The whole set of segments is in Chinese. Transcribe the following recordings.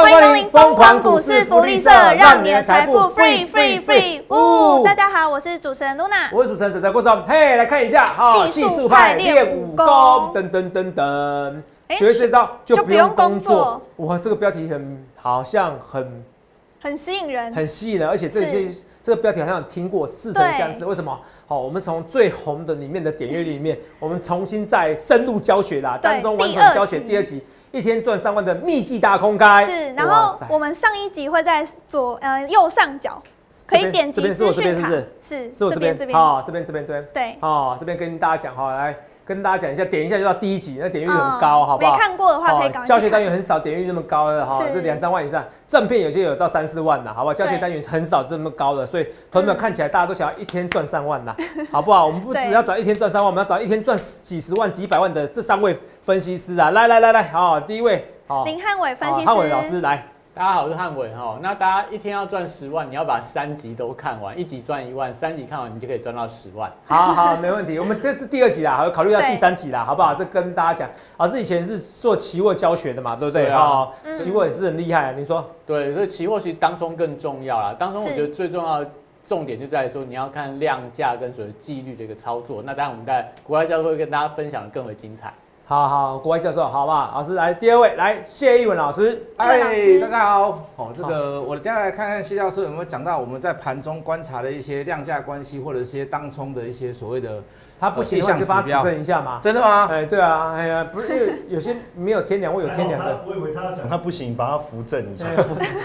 欢迎光临疯狂股市福利社，让你的财富 free free free。呜，大家好，我是主持人露娜，我是主持人仔仔郭总。嘿，来看一下，哈，技术派练武功，噔噔噔噔。学会这招就不用工作。哇，这个标题很好像很很吸引人，很吸引人，而且这些这个标题好像听过似曾相识。为什么？好，我们从最红的里面的点阅率里面，我们重新再深入教学啦，当中完整教学第二集。一天赚三万的秘籍大公开。是，然后我们上一集会在左呃右上角可以点击资讯卡，是是我这边。这边好，这边这边这边。对，好，这边跟大家讲哈，来。跟大家讲一下，点一下就到第一集，那点阅率很高，好不好？没看过的话可以教学单元很少，点阅率那么高的哈，就两三万以上。正片有些有到三四万的，好不好？教学单元很少这么高的，所以朋友们看起来大家都想要一天赚三万的，好不好？我们不只要找一天赚三万，我们要找一天赚几十万、几百万的这三位分析师啊！来来来来，好，第一位，好，林汉伟分析师，汉伟老师来。大家好，我是汉伟哈。那大家一天要赚十万，你要把三集都看完，一集赚一万，三集看完你就可以赚到十万。好好，没问题。我们这是第二集啦，还要考虑到第三集啦，好不好？这跟大家讲，老师以前是做期货教学的嘛，对不对？啊，期货也是很厉害。你说对，所以期货其实当中更重要啦。当中我觉得最重要的重点就在于说，你要看量价跟所谓纪律的一个操作。那当然我们在国外教会跟大家分享的更为精彩。好好，国外教授，好不好？老师来第二位，来谢一文老师。哎，大家好。哦，这个我接下来看看谢教授有没有讲到我们在盘中观察的一些量价关系，或者一些当冲的一些所谓的他不行，就帮他指正一下嘛。真的吗？哎，对啊，哎呀，不是有些没有天良，我有天良的。我以为他讲他不行，把他扶正一下。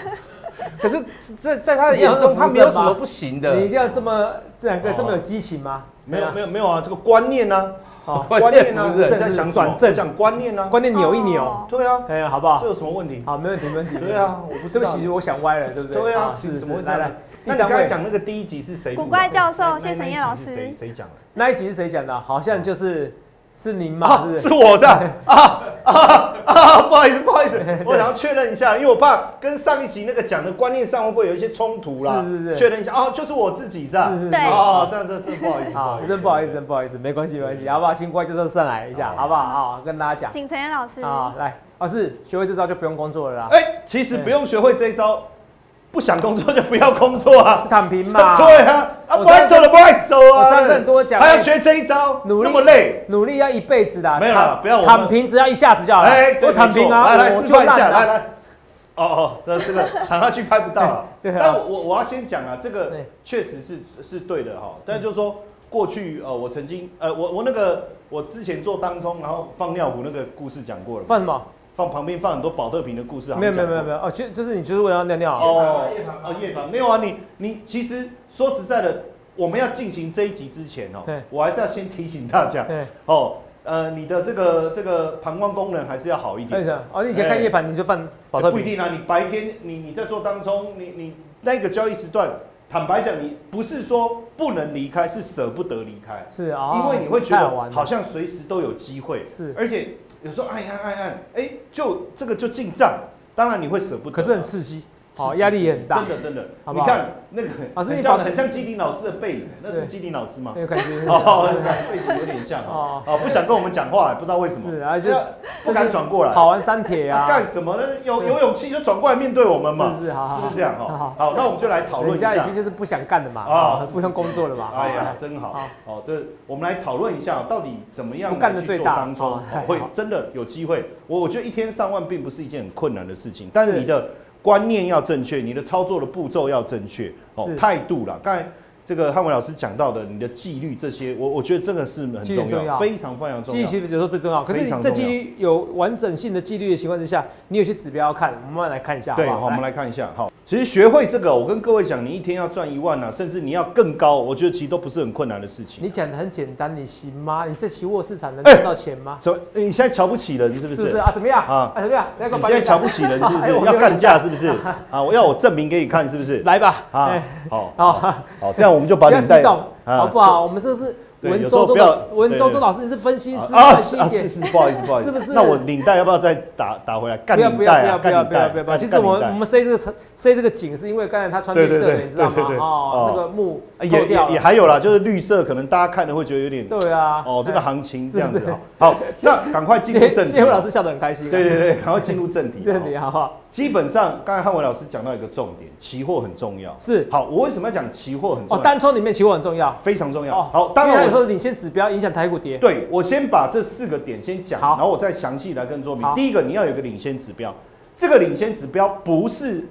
可是在在他的眼中，他没有什么不行的。你一定要这么这两个这么有激情吗？没有，没有，没有啊，这个观念呢？好，观念呢？在想转正，讲观念呢？观念扭一扭，对啊，哎呀，好不好？这有什么问题？好，没问题，没问题。对啊，我不对不起，我想歪了，对不对？对啊，是怎么会这样？那你刚才讲那个第一集是谁？古怪教授谢承业老师。谁谁讲的？那一集是谁讲的？好像就是。是您吗？是我这样啊啊 啊！不好意思，不好意思，我想要确认一下，因为我怕跟上一集那个讲的观念上会不会有一些冲突啦？是是是，确认一下哦，就是我自己这样。是是是，哦，这样这真不好意思，好，真不好意思，真不好意思，没关系没关系，好不好？请怪教授上来一下，好不好？好，跟大家讲，请陈岩老师啊，来，老师学会这招就不用工作了啦。哎，其实不用学会这一招。不想工作就不要工作啊，躺平嘛。对啊，啊不爱走了不爱走啊。我常跟多讲，还要学这一招，努力那么累，努力要一辈子的。没有了，不要躺平，只要一下子就好了。哎，我躺平啊，来来示范一下，来来。哦哦，这这个 躺下去拍不到了。但我我要先讲啊，这个确实是是对的哈。但就是说，过去呃，我曾经呃，我我那个我之前做当冲，然后放尿壶那个故事讲过了。放什么？放旁边放很多保特瓶的故事，没有没有没有没有哦，就就是你就是为了尿尿哦哦夜盘没有啊，你你其实说实在的，我们要进行这一集之前哦，我还是要先提醒大家哦，呃，你的这个这个膀胱功能还是要好一点。哦，你以前看夜盘你就放保特瓶，不一定啊，你白天你你在做当中，你你那个交易时段，坦白讲，你不是说不能离开，是舍不得离开，是啊，因为你会觉得好像随时都有机会，是，而且。有时候按按按按，哎，就这个就进账，当然你会舍不得，可是很刺激。哦，压力也很大，真的真的。你看那个很像很像基丁老师的背影，那是基丁老师吗？有感觉哦，背景有点像哦。哦，不想跟我们讲话，不知道为什么。是啊，就不敢转过来。跑完三铁啊？干什么呢？有有勇气就转过来面对我们嘛？是是，好好是这样哈。好，那我们就来讨论一下。人家已经就是不想干的嘛，啊，不想工作了嘛。哎呀，真好。哦，这我们来讨论一下，到底怎么样去做当中会真的有机会？我我觉得一天上万并不是一件很困难的事情，但是你的。观念要正确，你的操作的步骤要正确，哦，态度啦。刚才这个汉伟老师讲到的，你的纪律这些，我我觉得这个是很重要，非常非常重要。纪律其实有时候最重要，可是在纪律有完整性的纪律的情况之下，你有些指标要看，我们慢慢来看一下。对，好，我们来看一下，好。其实学会这个，我跟各位讲，你一天要赚一万啊，甚至你要更高，我觉得其实都不是很困难的事情。你讲的很简单，你行吗？你在期货市场能赚到钱吗？怎么？你现在瞧不起人是不是？是不是啊？怎么样啊？怎么样？你现在瞧不起人是不是？要干架是不是？啊！我要我证明给你看是不是？来吧！啊，好，好，好，这样我们就把你带动，好不好？我们这是。文周周老文周周老师，你是分析师啊？是是，不好意思，不好意思，是不是？那我领带要不要再打打回来？干领带啊！不要不要不要不要！其实我们我们塞这个塞这个紧，是因为刚才他穿绿色的，你知道吗？哦，那个木也也也还有啦，就是绿色，可能大家看的会觉得有点对啊，哦，这个行情这样子好，那赶快进入正题。谢老师笑得很开心。对对对，赶快进入正题。正题好不好？基本上，刚才汉伟老师讲到一个重点，期货很重要。是好，我为什么要讲期货很重要？哦单冲里面期货很重要，非常重要。好，当然有时候领先指标影响台股跌。对，我先把这四个点先讲，然后我再详细来跟做明。第一个，你要有一个领先指标，这个领先指标不是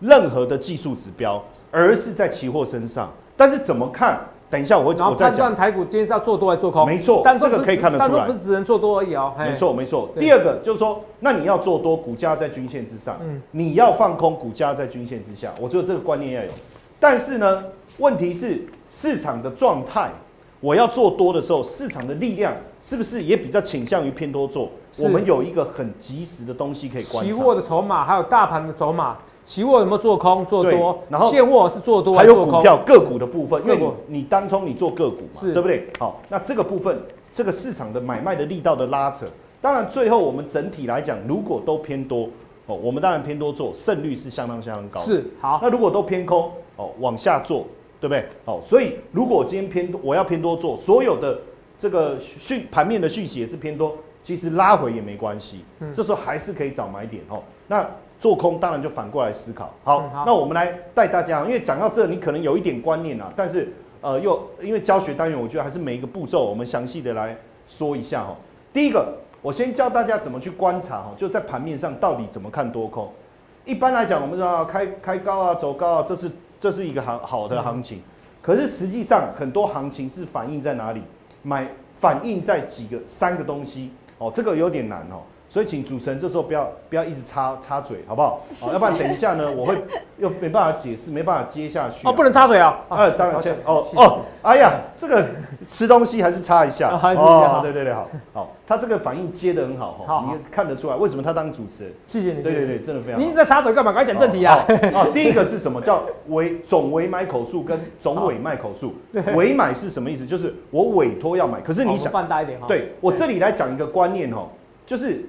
任何的技术指标，而是在期货身上。但是怎么看？等一下，我会我再讲。台股今天是要做多还是做空？没错，但这个可以看得出来。不是只能做多而已哦。没错没错。第二个就是说，那你要做多，股价在均线之上；嗯，你要放空，股价在均线之下。我觉得这个观念要有。但是呢，问题是市场的状态，我要做多的时候，市场的力量是不是也比较倾向于偏多做？我们有一个很及时的东西可以观察。期货的筹码，还有大盘的筹码。期货有没有做空做多？然后现货是做多，还有股票个股的部分，因为你你当冲你做个股嘛，对不对？好，那这个部分这个市场的买卖的力道的拉扯，当然最后我们整体来讲，如果都偏多哦，我们当然偏多做，胜率是相当相当高。是好，那如果都偏空哦，往下做，对不对？好，所以如果今天偏多，我要偏多做，所有的这个讯盘面的讯息也是偏多，其实拉回也没关系，这时候还是可以找买点哦。那做空当然就反过来思考。好，那我们来带大家，因为讲到这，你可能有一点观念啊，但是呃，又因为教学单元，我觉得还是每一个步骤我们详细的来说一下哈。第一个，我先教大家怎么去观察哈，就在盘面上到底怎么看多空。一般来讲，我们知道开开高啊，走高啊，这是这是一个行好的行情。可是实际上很多行情是反映在哪里？买反映在几个三个东西哦，这个有点难哦。所以，请主持人这时候不要不要一直插插嘴，好不好？好，要不然等一下呢，我会又没办法解释，没办法接下去。哦，不能插嘴啊！啊，当然，哦哦，哎呀，这个吃东西还是插一下。哦，对对对，好好，他这个反应接的很好哈，你看得出来为什么他当主持人？谢谢你。对对对，真的非常。你一直在插嘴干嘛？赶快讲正题啊！哦，第一个是什么叫委总委买口数跟总委卖口数？委买是什么意思？就是我委托要买，可是你想放大一点哈。对我这里来讲一个观念哦，就是。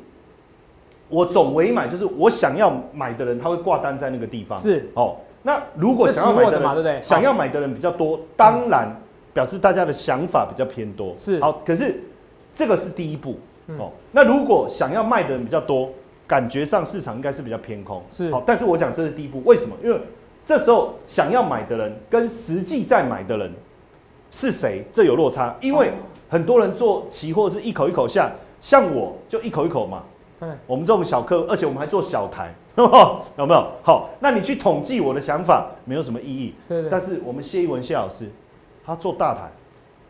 我总委买就是我想要买的人，他会挂单在那个地方。是哦，那如果想要买的人，想要买的人比较多，当然表示大家的想法比较偏多。是好，可是这个是第一步哦。那如果想要卖的人比较多，感觉上市场应该是比较偏空。是好，但是我讲这是第一步，为什么？因为这时候想要买的人跟实际在买的人是谁，这有落差。因为很多人做期货是一口一口下，像我就一口一口嘛。我们这种小客，而且我们还做小台，有没有？好，那你去统计我的想法，没有什么意义。对对。但是我们谢一文谢老师，他做大台，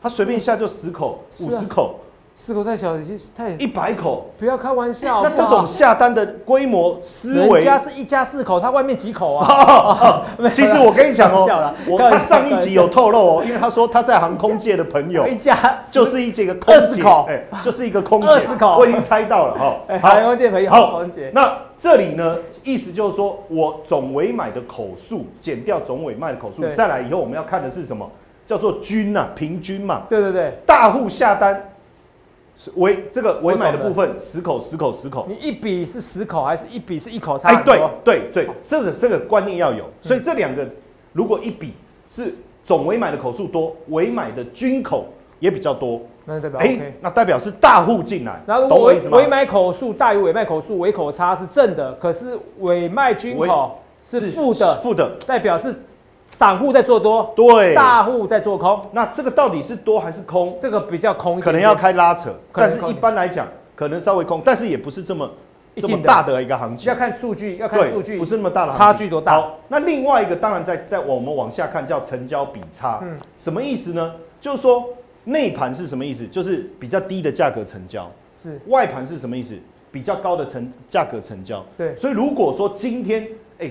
他随便一下就十口、五十口。四口太小，已经太一百口，不要开玩笑。那这种下单的规模思维，人家是一家四口，他外面几口啊？其实我跟你讲哦，我他上一集有透露哦，因为他说他在航空界的朋友，一家就是一这个空姐，哎，就是一个空姐，二十口，我已经猜到了哈。航空界朋友，好，那这里呢，意思就是说我总委买的口数减掉总委卖的口数，再来以后我们要看的是什么？叫做均呐，平均嘛。对对对，大户下单。尾这个尾买的部分十口十口十口，你一笔是十口还是一笔是一口差？哎，对对对，这个这个观念要有。所以这两个如果一笔是总尾买的口数多，尾买的均口也比较多，那代表哎，那代表是大户进来。然后如果尾买口数大于尾卖口数，尾口差是正的，可是尾卖均口是负的，负的代表是。散户在做多，对，大户在做空。那这个到底是多还是空？这个比较空，可能要开拉扯。但是一般来讲，可能稍微空，但是也不是这么这么大的一个行情。要看数据，要看数据，不是那么大的差距多大。好，那另外一个当然在在我们往下看叫成交比差。嗯，什么意思呢？就是说内盘是什么意思？就是比较低的价格成交。是外盘是什么意思？比较高的成价格成交。对，所以如果说今天哎。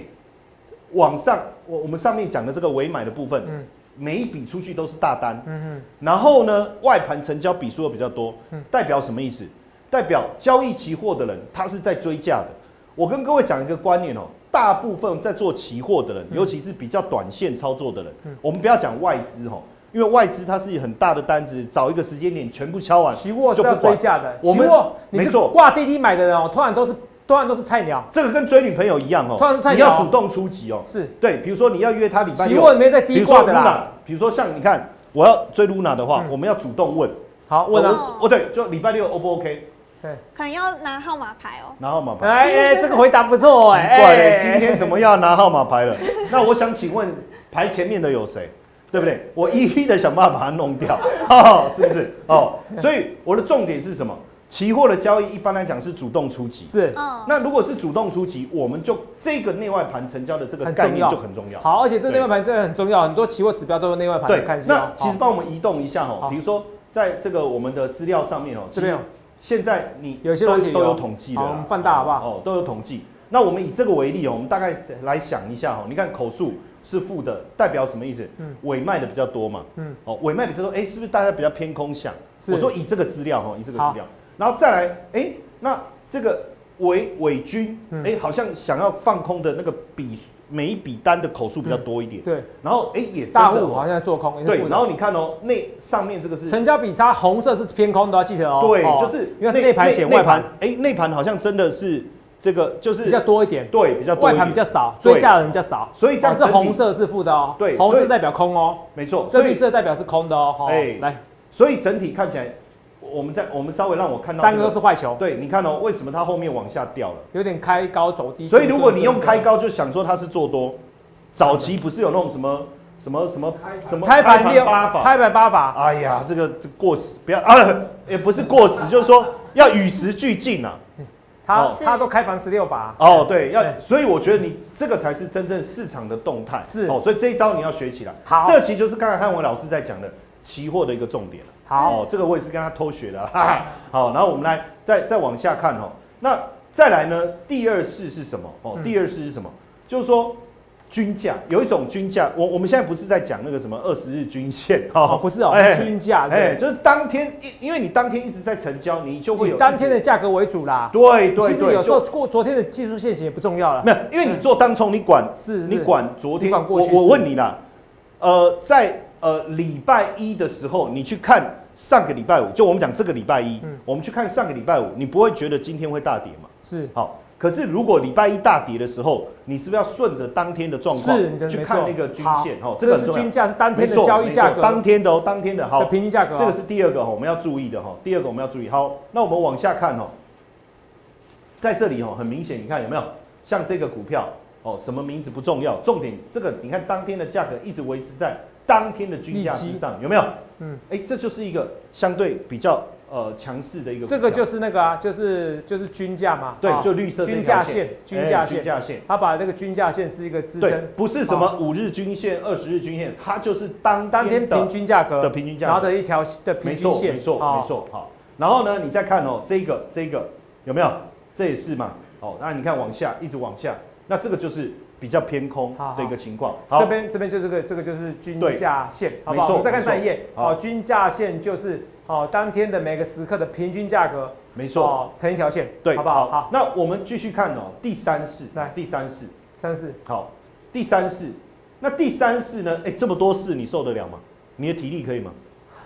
往上，我我们上面讲的这个尾买的部分，嗯，每一笔出去都是大单，嗯嗯，然后呢，外盘成交笔数又比较多，嗯，代表什么意思？代表交易期货的人他是在追价的。我跟各位讲一个观念哦，大部分在做期货的人，尤其是比较短线操作的人，我们不要讲外资哦，因为外资它是很大的单子，找一个时间点全部敲完，期货就不追价的。我们没错，挂滴滴买的人哦，通常都是。多半都是菜鸟。这个跟追女朋友一样哦，多半是菜鸟。你要主动出击哦。是对，比如说你要约她礼拜六，没在低挂的啦。比如说像你看，我要追 Luna 的话，我们要主动问。好，问啊。哦，对，就礼拜六 O 不 OK？对，可能要拿号码牌哦。拿号码牌。哎，这个回答不错哎。奇怪嘞，今天怎么要拿号码牌了？那我想请问，排前面的有谁？对不对？我一一的想办法把它弄掉，是不是？哦，所以我的重点是什么？期货的交易一般来讲是主动出击，是。那如果是主动出击，我们就这个内外盘成交的这个概念就很重要。好，而且这内外盘真的很重要，很多期货指标都用内外盘来看。那其实帮我们移动一下哦，比如说在这个我们的资料上面哦，这边现在你有些都都有统计的，我们放大好不好？哦，都有统计。那我们以这个为例哦，我们大概来想一下哦，你看口数。是负的，代表什么意思？嗯，尾卖的比较多嘛。嗯，哦，尾卖比较多，哎，是不是大家比较偏空想？我说以这个资料哈，以这个资料，然后再来，哎，那这个尾尾均，哎，好像想要放空的那个笔，每一笔单的口数比较多一点。对，然后哎也大户好像做空。对，然后你看哦，那上面这个是成交比差，红色是偏空的，要记得哦。对，就是因为是内盘减外盘，哎，内盘好像真的是。这个就是比较多一点，对，比较多外盘比较少，追价的人比较少，所以这样是红色是负的哦，对，红色代表空哦，没错，这绿色代表是空的哦，哎，来，所以整体看起来，我们在我们稍微让我看到三个都是坏球，对，你看哦，为什么它后面往下掉了？有点开高走低，所以如果你用开高就想说它是做多，早期不是有那种什么什么什么什么开盘八法，开盘八法，哎呀，这个过时不要 啊，也不是过时，就是说要与时俱进啊。他他都开房十六法哦，对，要，所以我觉得你这个才是真正市场的动态。是。哦，所以这一招你要学起来。好，这其实就是刚才汉文老师在讲的期货的一个重点好，这个我也是跟他偷学的。好，然后我们来再再往下看哦，那再来呢？第二式是什么？哦，第二式是什么？就是说。均价有一种均价，我我们现在不是在讲那个什么二十日均线哦，不是哦，均价哎，就是当天因因为你当天一直在成交，你就会有当天的价格为主啦。对对对，有时候过昨天的技术线型也不重要了。没有，因为你做当冲，你管是你管昨天。我我问你啦，呃，在呃礼拜一的时候，你去看上个礼拜五，就我们讲这个礼拜一，我们去看上个礼拜五，你不会觉得今天会大跌嘛？是好。可是，如果礼拜一大跌的时候，你是不是要顺着当天的状况去看那个均线？哦，这个是均价是当天的交易价格，当天的哦，当天的好平均价格。这个是第二个哈，我们要注意的哈。第二个我们要注意。好，那我们往下看哦，在这里哦，很明显，你看有没有像这个股票哦？什么名字不重要，重点这个你看当天的价格一直维持在当天的均价之上，有没有？嗯，哎，这就是一个相对比较。呃，强势的一个，这个就是那个啊，就是就是均价嘛，对，就绿色均价线，均价线，均价线，它把那个均价线是一个支撑，不是什么五日均线、二十日均线，它就是当当天平均价格的平均价，然后的一条的平均线，没错，没错，好，然后呢，你再看哦，这个这个有没有？这也是嘛，哦，那你看往下一直往下，那这个就是比较偏空的一个情况。好，这边这边就这个这个就是均价线，好不好？我们再看上一页，好，均价线就是。好，当天的每个时刻的平均价格，没错，成一条线，对，好不好？好，那我们继续看哦，第三式，来，第三式，三式，好，第三式，那第三式呢？哎，这么多式你受得了吗？你的体力可以吗？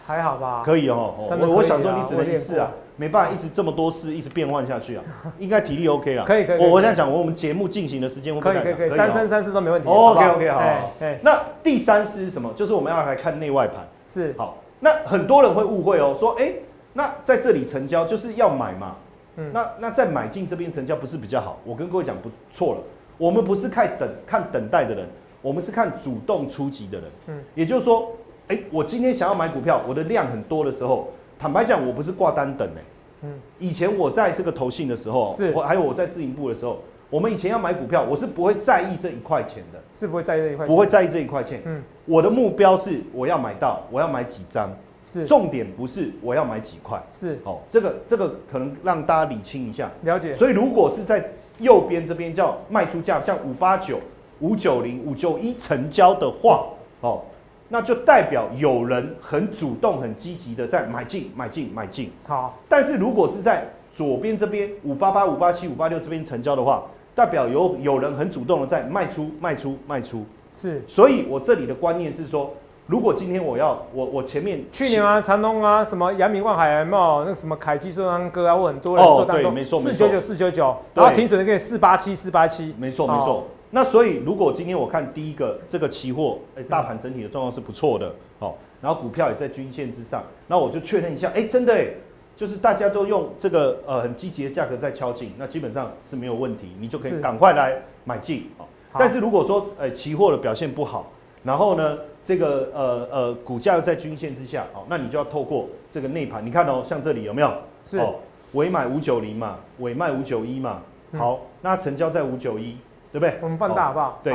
还好吧，可以哦。我我想说你只能一次啊，没办法一直这么多事一直变换下去啊，应该体力 OK 了。可以可以，我我在想我们节目进行的时间，可以可以可以，三三三四都没问题。OK OK 好。那第三式是什么？就是我们要来看内外盘。是，好，那很多人会误会哦，说哎。那在这里成交就是要买嘛，嗯，那那在买进这边成交不是比较好？我跟各位讲不错了，我们不是看等看等待的人，我们是看主动出击的人，嗯，也就是说，哎，我今天想要买股票，我的量很多的时候，坦白讲，我不是挂单等哎，嗯，以前我在这个投信的时候，是，我还有我在自营部的时候，我们以前要买股票，我是不会在意这一块钱的，是不会在意这一块，不会在意这一块钱，嗯，我的目标是我要买到，我要买几张。是。重点不是我要买几块，是。哦，这个这个可能让大家理清一下，了解。所以如果是在右边这边叫卖出价，像五八九、五九零、五九一成交的话，哦，那就代表有人很主动、很积极的在买进、买进、买进。好，但是如果是在左边这边五八八、五八七、五八六这边成交的话，代表有有人很主动的在卖出、卖出、卖出。是，所以我这里的观念是说。如果今天我要我我前面去年啊长隆啊什么阳明万海没有那个什么凯基做单哥啊，我很多人做单哦，对，没错，四九九四九九，然后停损的给你四八七四八七，没错没错。那所以如果今天我看第一个这个期货，哎，大盘整体的状况是不错的，哦，然后股票也在均线之上，那我就确认一下，哎，真的哎，就是大家都用这个呃很积极的价格在敲进，那基本上是没有问题，你就可以赶快来买进哦。但是如果说呃期货的表现不好，然后呢？这个呃呃股价又在均线之下，哦，那你就要透过这个内盘，你看哦，像这里有没有？是哦，尾买五九零嘛，尾卖五九一嘛，好，那成交在五九一，对不对？我们放大好不好？对，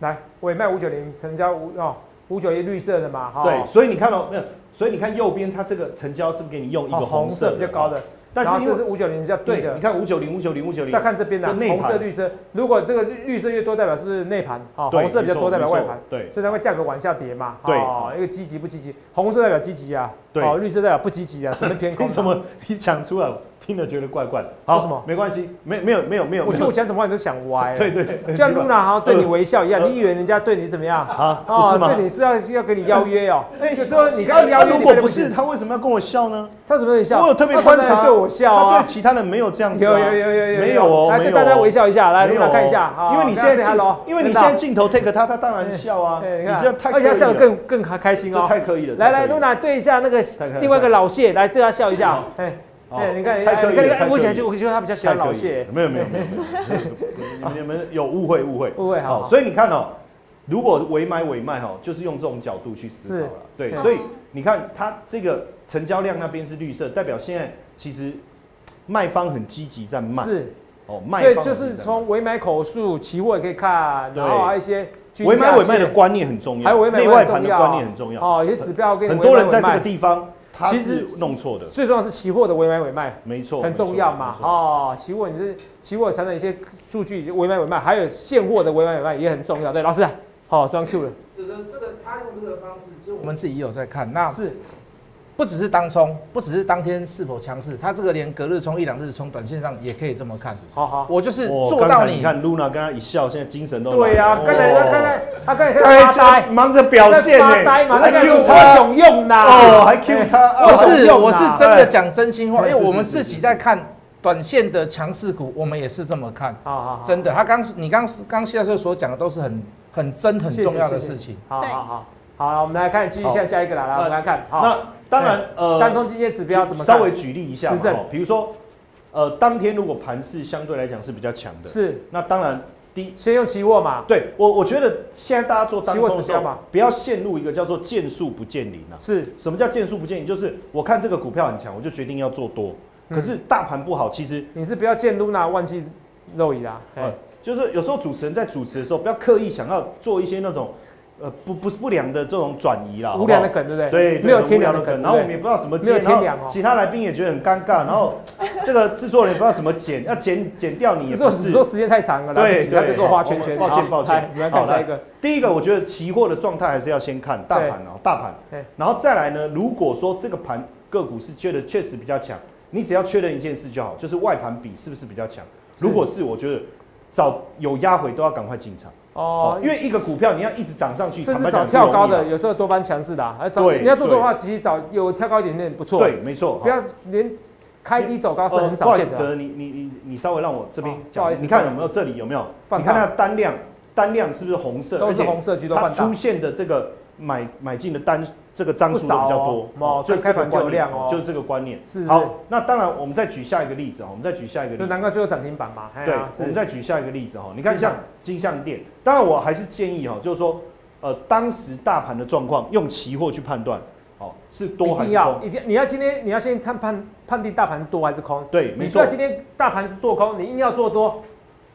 来尾卖五九零，成交五哦五九一绿色的嘛，哈对，所以你看哦，没有，所以你看右边它这个成交是不是给你用一个红色比较高的？但是这是五九零比较低的，你看五九零五九零五九零。再看这边的红色绿色，如果这个绿色越多，代表是内盘啊，红色比较多代表外盘，对，所以它会价格往下跌嘛，对，一个积极不积极，红色代表积极啊，对，绿色代表不积极啊，纯偏空。凭什么你讲出来？听了觉得怪怪的，好什么？没关系，没没有没有没有。我觉得我讲什么话你都想歪。对 对，就像露娜好像对你微笑一样，你以为人家对你怎么样啊？不是吗？对你是要要跟你邀约哦。哎，就说你刚刚邀约，如果不是他为什么要跟我笑呢？他怎么跟你笑？我有特别观察对我笑啊。他对其他人没有这样子。有有有有有。没有哦，来跟大家微笑一下，来露娜看一下。因为你现在镜，因为你现在镜头 take 他，他当然笑啊。你这样太而且笑得更更开心哦。太刻意了。来来，露娜对一下那个另外一个老谢，来对他笑一下。哎。哎，你看，太可以了。我起来就我觉得他比较喜欢老谢。没有没有没有没有，你们有误会误会 误会好。所以你看哦，如果委买委卖哈，就是用这种角度去思考了。对，所以你看它这个成交量那边是绿色，代表现在其实卖方很积极在卖。是哦，卖所以就是从尾买口数期货也可以看，然后还有一些委买委卖的观念很重要，还有内外盘的观念很重要。哦，有些指标跟很多人在这个地方。其实弄错的，最重要是期货的委买委卖，没错，很重要嘛。哦，期货你是期货产生一些数据，委买委卖，还有现货的委买委卖也很重要。对，老师，好，装 Q 了。这个这个他用这个方式，其实我们自己有在看，那是。不只是当冲，不只是当天是否强势，它这个连隔日冲、一两日冲，短线上也可以这么看。好好，我就是做到你。你看 Luna 跟他一笑，现在精神都对呀。刚才他刚才他刚才发呆，忙着表现呢，还 Q 他想用呢。哦，还 Q 他。我是我是真的讲真心话，因为我们自己在看短线的强势股，我们也是这么看。好好，真的，他刚你刚刚谢教授所讲的都是很很真很重要的事情。好好好，好，我们来看继续下下一个来了，我们来看。那当然，呃，单中今天指标怎么稍微举例一下嘛？比如说，呃，当天如果盘势相对来讲是比较强的，是，那当然第先用期货嘛。对我，我觉得现在大家做当中的时候，不要陷入一个叫做见数不见林啊。是什么叫见数不见林？就是我看这个股票很强，我就决定要做多。可是大盘不好，其实你是不要见露娜忘记肉姨啦。呃，就是有时候主持人在主持的时候，不要刻意想要做一些那种。呃，不不是不良的这种转移啦，无良的梗，对不对？对，没有天良的梗，然后我们也不知道怎么剪，然后其他来宾也觉得很尴尬，然后 这个制作人也不知道怎么剪，要剪剪掉你，制作制作时间太长了，对对，做画圈圈，抱歉抱歉。好，下一个，第一个我觉得期货的状态还是要先看大盘哦，大盘，然后再来呢，如果说这个盘个股是觉得确实比较强，你只要确认一件事就好，就是外盘比是不是比较强，如果是，我觉得早有压回都要赶快进场。哦，因为一个股票你要一直涨上去，甚至找跳高的，有时候多方强势的，还找你要做的话，其实找有跳高一点点不错。对，没错，不要连开低走高是很少见的。你你你你稍微让我这边讲，你看有没有这里有没有？你看那单量，单量是不是红色？都是红色居多。它出现的这个买买进的单。这个张数比较多，哦，就这个观念哦，就是这个观念。是好，那当然，我们再举下一个例子哦，我们再举下一个例子。难怪最后涨停板嘛。对，我们再举下一个例子哈，你看像金项店，当然我还是建议哈，就是说，呃，当时大盘的状况用期货去判断，哦，是多还是空？一定要，你要今天你要先判判判定大盘多还是空？对，没错。今天大盘是做空，你硬要做多，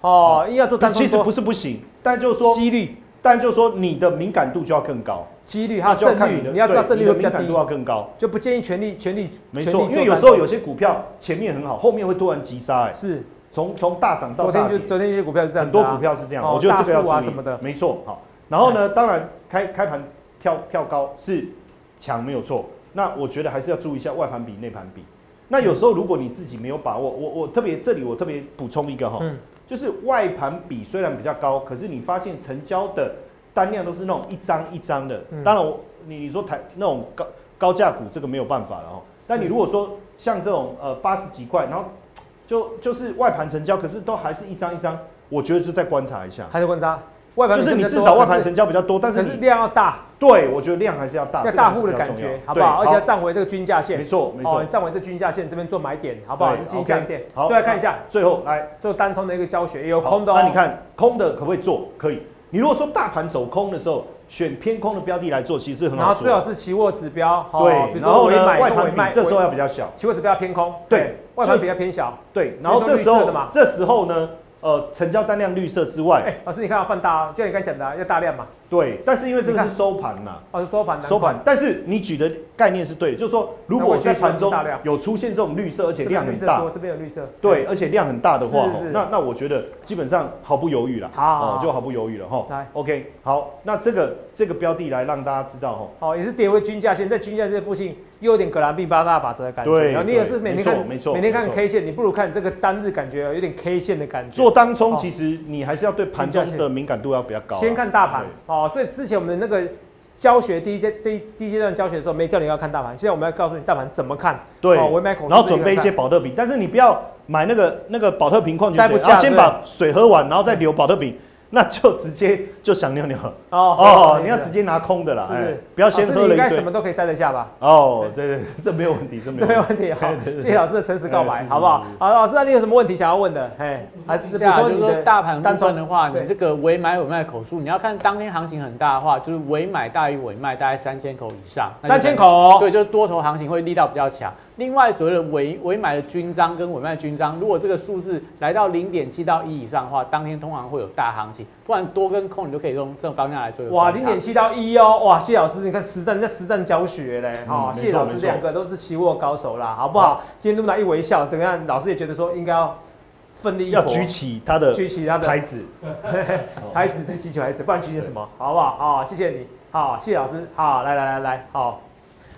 哦，硬要做单其实不是不行，但就是说几率，但就是说你的敏感度就要更高。几率它胜率，你要知道胜率会比较低，度要更高，就不建议全力全力。没错，因为有时候有些股票前面很好，后面会突然急杀，哎，是，从从大涨到昨天就昨天一些股票是这样，很多股票是这样，我觉得这个要注意。没错，好，然后呢，当然开开盘跳跳高是强没有错，那我觉得还是要注意一下外盘比内盘比。那有时候如果你自己没有把握，我我特别这里我特别补充一个哈，就是外盘比虽然比较高，可是你发现成交的。单量都是那种一张一张的。当然，我你你说台那种高高价股这个没有办法了哦。但你如果说像这种呃八十几块，然后就就是外盘成交，可是都还是一张一张，我觉得就再观察一下，还是观察。外盘就是你至少外盘成交比较多，但是量要大。对，我觉得量还是要大，要大户的感觉，好不好？而且要站回这个均价线。没错，没错。站回这均价线这边做买点，好不好？好，再来看一下，最后来做单冲的一个教学，有空的。那你看空的可不可以做？可以。你如果说大盘走空的时候，选偏空的标的来做，其实很好做。然后最好是期货指标，对。然后呢，外盘比这时候要比较小，期货指标偏空，对，外盘比较偏小，对。然后这时候，这时候呢？呃，成交单量绿色之外，哎，老师你看要放大，就像你刚讲的，要大量嘛。对，但是因为这个是收盘呐，哦，是收盘，收盘。但是你举的概念是对的，就是说，如果在盘中有出现这种绿色，而且量很大，这边有绿色，对，而且量很大的话，那那我觉得基本上毫不犹豫了，好，就毫不犹豫了哈。来，OK，好，那这个这个标的来让大家知道哈，哦，也是跌回均价线，在均价线附近。又有点格兰币八大法则的感觉，对，然后你也是每天看，没错，每天看 K 线，你不如看这个单日感觉有点 K 线的感觉。做当冲其实你还是要对盘中的敏感度要比较高。先看大盘，哦，所以之前我们那个教学第一阶第一第一阶段教学的时候没叫你要看大盘，现在我们要告诉你大盘怎么看。对，我买然后准备一些保特瓶，但是你不要买那个那个保特瓶矿泉水，然后先把水喝完，然后再留保特瓶。那就直接就想尿尿哦哦，你要直接拿空的啦，哎，不要先喝了一堆。应该什么都可以塞得下吧？哦，对对，这没有问题，这没有问题。好，谢谢老师的诚实告白，好不好？好，老师，那你有什么问题想要问的？哎，还是比如说你的大盘单冲的话，你这个尾买尾卖口数，你要看当天行情很大的话，就是尾买大于尾卖，大概三千口以上。三千口，对，就是多头行情会力道比较强。另外，所谓的伪伪买的均章跟伪卖均章，如果这个数字来到零点七到一以上的话，当天通常会有大行情。不然多跟空，你都可以用这种方向来做。哇，零点七到一哦，哇，谢老师，你看实战在实战教学嘞，哦，谢老师两个都是期货高手啦，好不好？今天露娜一微笑，怎么样老师也觉得说应该要奋力要举起他的举起他的牌子，牌子对，举起牌子，不然举起什么？好不好？好，谢谢你，好，谢老师，好，来来来来，好。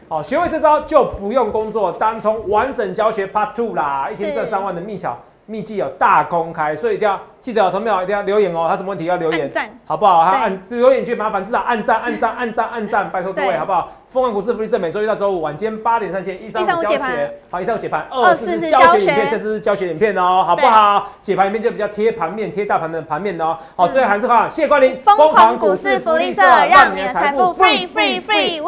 好，学会这招就不用工作，单冲完整教学 Part Two 啦，一天赚三万的秘巧秘籍有大公开，所以一定要记得，同没有一定要留言哦，他什么问题要留言，好不好？他按留言就麻烦，至少按赞、按赞、按赞、按赞，拜托各位好不好？凤凰股市福利社每周一到周五晚间八点上线，一三五教学，好，一三五解盘，二四是教学影片，下次是教学影片哦，好不好？解盘影片就比较贴盘面、贴大盘的盘面的哦。好，所以还是哈，谢谢光临疯狂股市福利社，让你的财富 free free free，